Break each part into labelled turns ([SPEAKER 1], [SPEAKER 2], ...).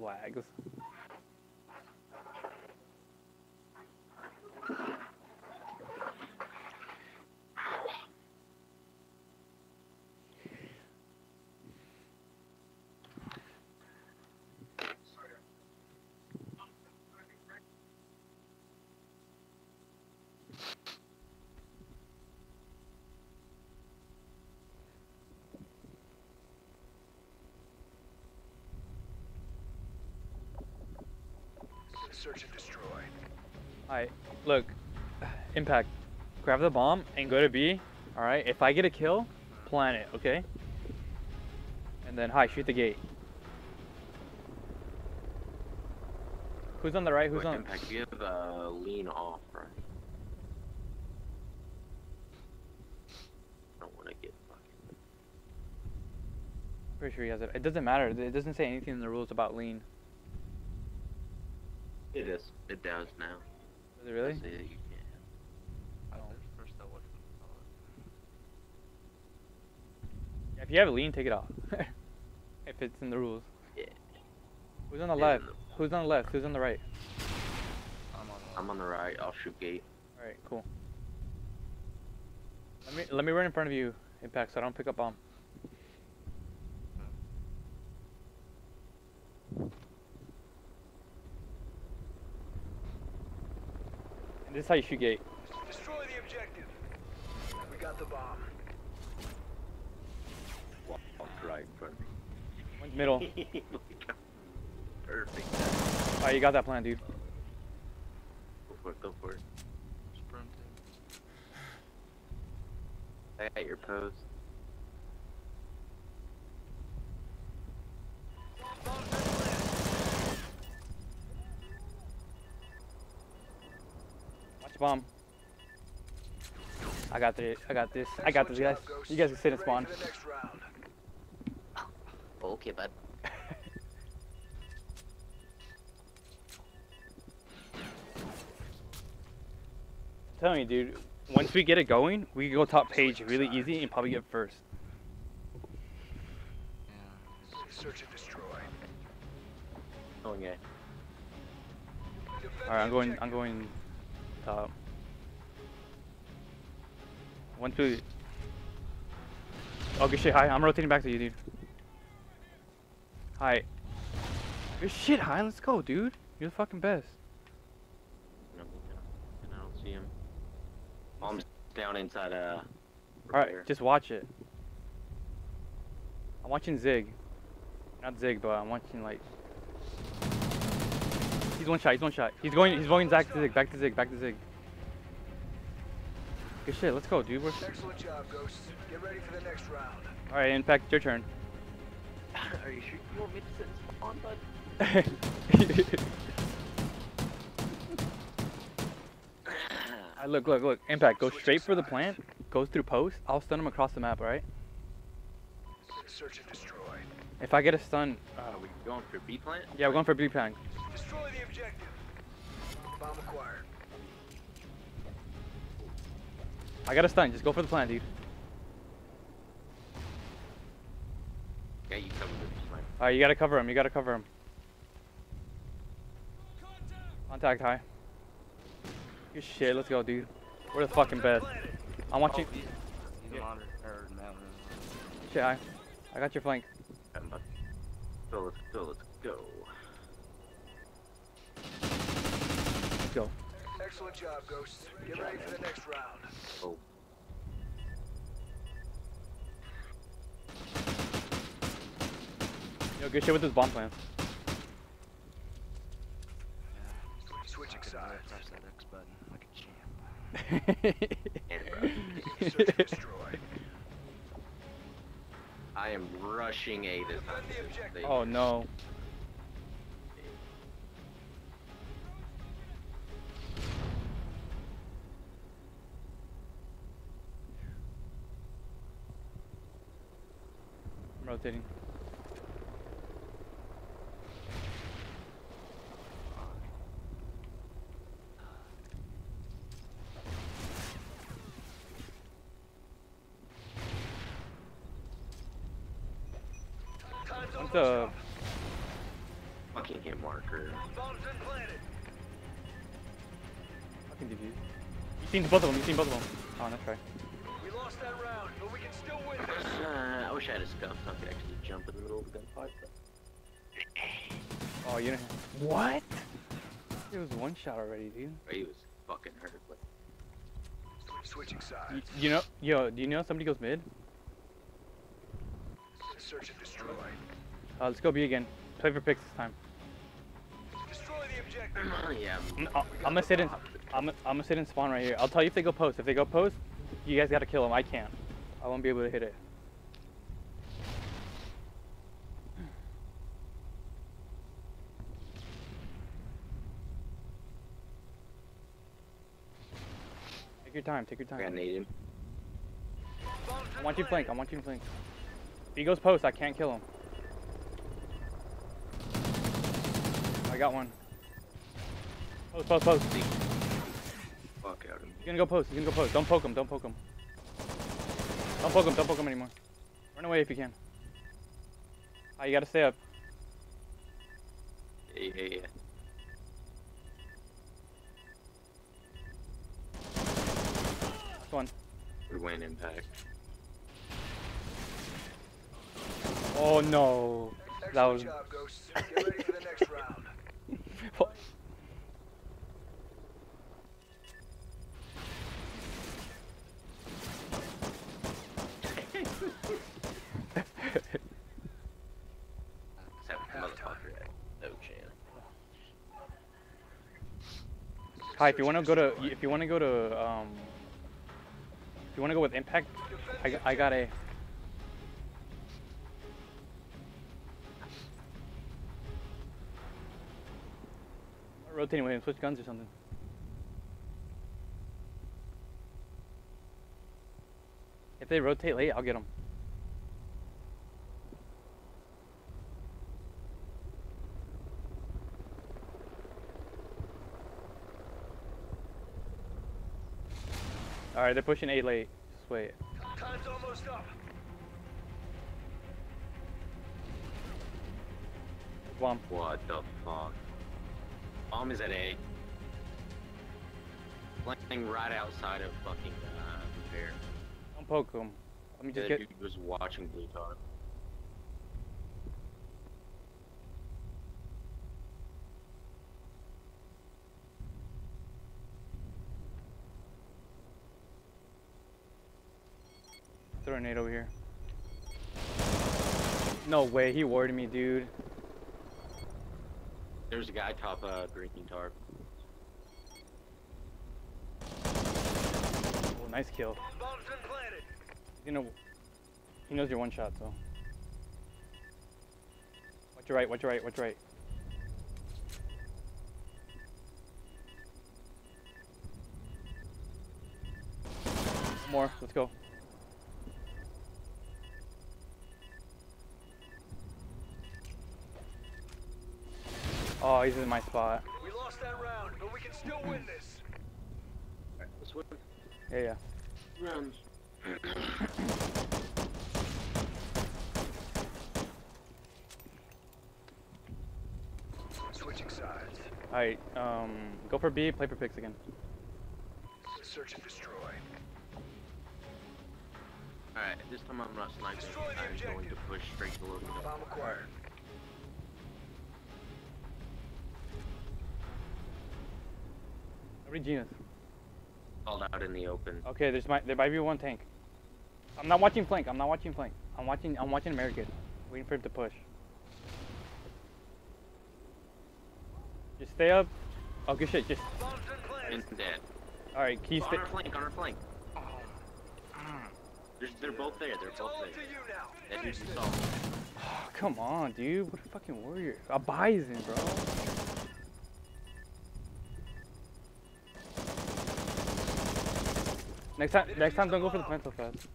[SPEAKER 1] lags.
[SPEAKER 2] Search and destroy.
[SPEAKER 1] Alright, look, Impact, grab the bomb and go to B. Alright, if I get a kill, plant it, okay? And then, hi, shoot the gate. Who's on the right? Who's
[SPEAKER 3] Quick
[SPEAKER 1] on?
[SPEAKER 3] impact. You have uh, lean off, right? I don't want to get fucking.
[SPEAKER 1] Pretty sure he has it. It doesn't matter. It doesn't say anything in the rules about lean.
[SPEAKER 3] It is. It does now.
[SPEAKER 1] Does it really?
[SPEAKER 3] Say that you can.
[SPEAKER 1] Oh.
[SPEAKER 4] First I wasn't
[SPEAKER 1] Yeah, if you have a lean, take it off. if it's in the rules.
[SPEAKER 3] Yeah.
[SPEAKER 1] Who's on the left?
[SPEAKER 3] the-
[SPEAKER 1] Who's on the left? Who's on the right?
[SPEAKER 4] I'm on.
[SPEAKER 3] I'm on the right. I'll shoot gate.
[SPEAKER 1] Alright, cool. Let me let me run in front of you, Impact, so I don't pick up bomb. This is how you shoot gate.
[SPEAKER 2] Destroy the objective. We got the bomb.
[SPEAKER 3] Walk right in front of me.
[SPEAKER 1] One's middle.
[SPEAKER 3] Perfect.
[SPEAKER 1] Alright, you got that plan, dude.
[SPEAKER 3] Go for it. Go for it.
[SPEAKER 4] Sprinting.
[SPEAKER 3] I got your pose.
[SPEAKER 1] Watch bomb. I got this. I got this. I got this, guys. You guys can sit and spawn.
[SPEAKER 2] for the next round.
[SPEAKER 3] Okay, bud.
[SPEAKER 1] I'm telling you, dude. Once we get it going, we can go top page really easy and probably get first.
[SPEAKER 2] Search and destroy.
[SPEAKER 3] Oh yeah.
[SPEAKER 1] All right, I'm going. I'm going top. Once we. Oh, good shit. Hi, I'm rotating back to you, dude. Hi. Good shit, hi. Let's go, dude. You're the fucking best.
[SPEAKER 3] And I don't see him. Bomb's down inside uh.
[SPEAKER 1] All
[SPEAKER 3] repair.
[SPEAKER 1] right, just watch it. I'm watching Zig. Not Zig, but I'm watching like. He's one shot. He's one shot. He's going. He's going back to Zig. Back to Zig. Back to Zig. Good shit. Let's go, dude. We're...
[SPEAKER 2] Excellent job, Ghost. Get ready for the next round.
[SPEAKER 1] All right, Impact, your turn.
[SPEAKER 3] Are you sure you want me to sit and spawn, bud?
[SPEAKER 1] Alright, look, look, look. Impact, go straight for the plant. Goes through post. I'll stun him across the map, alright?
[SPEAKER 2] Search and destroy.
[SPEAKER 1] If I get a stun, uh,
[SPEAKER 3] Are we going for B plant?
[SPEAKER 1] yeah, we're going for B plant.
[SPEAKER 2] Destroy the objective. Bomb acquired.
[SPEAKER 1] I got a stun. Just go for the plant, dude.
[SPEAKER 3] Yeah, you covered it. Just fine.
[SPEAKER 1] Alright, you gotta cover him. You gotta cover him. Contact high. Good shit. Let's go, dude. We're the fucking best. I'm watching.
[SPEAKER 4] Oh, he's, he's on.
[SPEAKER 1] Shit high. I got your flank.
[SPEAKER 3] Come on. So let's go. Let's go.
[SPEAKER 1] Let's go.
[SPEAKER 2] Excellent job, Ghost. Get ready for the next round.
[SPEAKER 3] Oh.
[SPEAKER 1] Yo, good shit with this bomb plan.
[SPEAKER 2] Switching
[SPEAKER 4] I could
[SPEAKER 2] sides.
[SPEAKER 4] press that X button like a champ.
[SPEAKER 3] And bro.
[SPEAKER 2] Search and destroy.
[SPEAKER 3] I am rushing A this time.
[SPEAKER 1] Oh no. I'm rotating.
[SPEAKER 2] Time's
[SPEAKER 1] What's
[SPEAKER 2] almost
[SPEAKER 1] up?
[SPEAKER 2] up.
[SPEAKER 3] fucking hit marker.
[SPEAKER 2] Bomb's been.
[SPEAKER 1] Fucking did you? You seen both of them. You seen both of them. Oh, that's right.
[SPEAKER 2] We lost that round, but we can still win this.
[SPEAKER 3] Uh, I wish I had a scuff so I could actually jump in the middle of the gunfight.
[SPEAKER 1] Oh, you know what? It was one shot already, dude.
[SPEAKER 3] He was fucking hurt. But
[SPEAKER 2] Switching
[SPEAKER 1] You,
[SPEAKER 2] sides.
[SPEAKER 1] you know, yo, do you know somebody goes mid?
[SPEAKER 2] Search and destroy.
[SPEAKER 1] Uh, let's go B again. Play for picks this time.
[SPEAKER 2] Destroy the objective.
[SPEAKER 3] yeah,
[SPEAKER 1] I'm, I'm, I'm gonna sit in. I'm, I'm gonna sit in spawn right here. I'll tell you if they go post. If they go post, you guys gotta kill them. I can't. I won't be able to hit it. Take your time. Take your time.
[SPEAKER 3] I got
[SPEAKER 1] time.
[SPEAKER 3] naded.
[SPEAKER 2] Bomb's
[SPEAKER 1] I want you to flank. I want you to flank. If he goes post, I can't kill him. I got one. Post, post, post.
[SPEAKER 3] Fuck out of me.
[SPEAKER 1] gonna go post. He's gonna go post. Don't poke him. Don't poke him. Don't poke him. Don't poke him anymore. Run away if you can. Ah, you gotta stay up.
[SPEAKER 3] Yeah, yeah, yeah.
[SPEAKER 1] Last one.
[SPEAKER 3] Good win impact.
[SPEAKER 1] Oh no.
[SPEAKER 2] Excellent
[SPEAKER 1] That was-
[SPEAKER 2] job,
[SPEAKER 3] Chance.
[SPEAKER 1] Hi, if you wanna go to, if you wanna go to, um, if you wanna go with impact, I, I got a. Rotating with him, switch guns or something. If they rotate late, I'll get them. Alright, they're pushing A late. Just wait.
[SPEAKER 2] Time's almost up.
[SPEAKER 1] Bomb.
[SPEAKER 3] What the fuck? Bomb is at A. Playing right outside of fucking uh, bear.
[SPEAKER 1] Don't poke him. Let me just
[SPEAKER 3] That
[SPEAKER 1] get.
[SPEAKER 3] dude was watching blue tarp.
[SPEAKER 1] Throw a nade over here. No way, he warded me, dude.
[SPEAKER 3] There's a guy top uh, green tarp.
[SPEAKER 1] Oh, nice kill. You know, he knows your one shot, so. Watch your right, watch your right, watch your right. More, let's go. Oh, he's in my spot.
[SPEAKER 2] We lost that round, but we can still win this.
[SPEAKER 3] Alright, let's win.
[SPEAKER 1] Yeah, yeah.
[SPEAKER 3] Run.
[SPEAKER 2] Switching sides.
[SPEAKER 1] Alright, um, go for B, play for picks again.
[SPEAKER 2] Search and destroy.
[SPEAKER 3] Alright, this time I'm not sniping. I'm going to push straight to the up.
[SPEAKER 2] Bomb acquired.
[SPEAKER 1] Every genius.
[SPEAKER 3] Called out in the open.
[SPEAKER 1] Okay, there's my there might be one tank. I'm not watching flank. I'm not watching flank. I'm watching I'm watching American. Waiting for him to push. Just stay up. Oh good shit. Just
[SPEAKER 2] Bomb's been planted.
[SPEAKER 3] And dead.
[SPEAKER 1] all right. Key
[SPEAKER 3] on
[SPEAKER 1] stay.
[SPEAKER 3] our flank, on our flank. There's, they're both there, they're both there.
[SPEAKER 2] you now.
[SPEAKER 3] That dude
[SPEAKER 2] Finish
[SPEAKER 3] you saw.
[SPEAKER 1] Oh, come on, dude. What a fucking warrior. A bison, bro. Next time, next time, don't go for the plant so fast.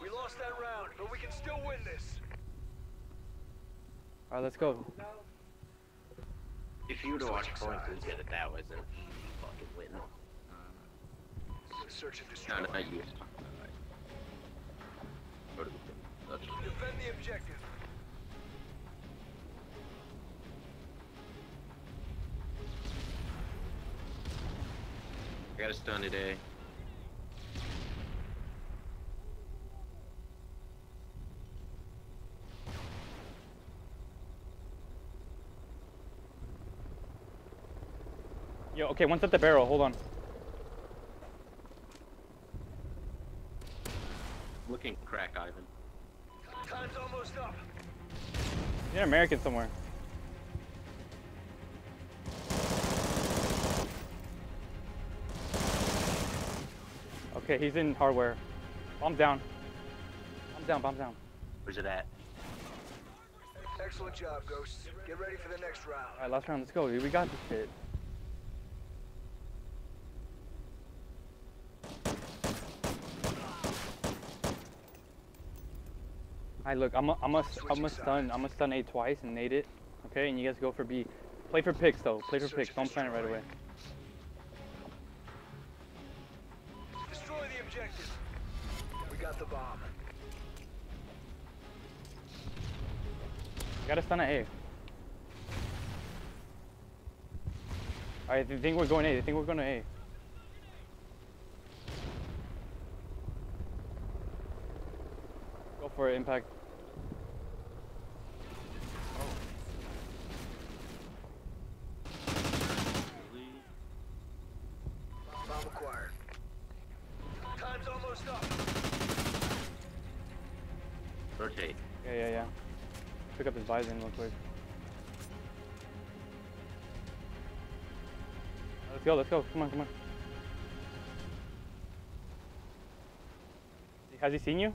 [SPEAKER 2] We lost that round, but we can still win this.
[SPEAKER 1] All right, let's go.
[SPEAKER 3] If you'd
[SPEAKER 2] watch
[SPEAKER 3] points,
[SPEAKER 2] we'd
[SPEAKER 3] get it that way, then fucking win.
[SPEAKER 2] Search and destroy.
[SPEAKER 3] No, not you. To
[SPEAKER 2] Defend the objective.
[SPEAKER 3] I got a stun today.
[SPEAKER 1] Yo, okay, one's at the barrel. Hold on.
[SPEAKER 3] Looking crack, Ivan.
[SPEAKER 2] Time's almost up.
[SPEAKER 1] He's an American somewhere. Okay, he's in hardware. Bomb down. Bomb down, bomb down.
[SPEAKER 3] Where's it at?
[SPEAKER 2] Excellent job, Ghosts. Get ready for the next round.
[SPEAKER 1] Alright, last round, let's go, dude. We got this shit. Alright, look, I'm a, I'm a, I'm a stun, I'm a stun A twice and nade it. Okay, and you guys go for B. Play for picks though. Play for picks. Don't plan it right away.
[SPEAKER 2] Destroy the objective. We got the bomb.
[SPEAKER 1] Got a stun at A. Alright, they think we're going A. They think we're going to A. Go for it, impact.
[SPEAKER 2] Bomb acquired. Time's almost up.
[SPEAKER 3] Rotate.
[SPEAKER 1] Yeah, yeah, yeah. Pick up his Bison real quick. Let's go, let's go. Come on, come on. Has he seen you?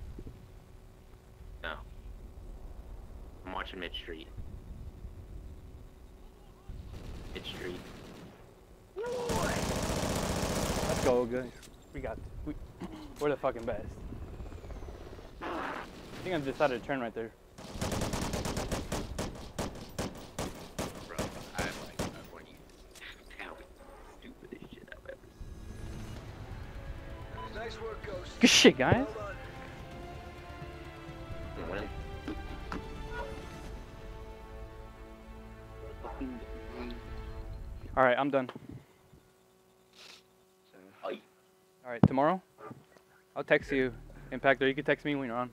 [SPEAKER 3] No. I'm watching mid street. Mid street.
[SPEAKER 1] Let's go, good. We got we, We're the fucking best. I think I've decided to turn right there.
[SPEAKER 3] Bro, I'm like, I'm one of you. How stupidest shit I've ever
[SPEAKER 2] Nice work, Ghost.
[SPEAKER 1] Good shit, guys.
[SPEAKER 2] Well done.
[SPEAKER 3] seen. Win.
[SPEAKER 1] Alright, I'm done. Alright, tomorrow? I'll text you. Impact, or you can text me when you're on.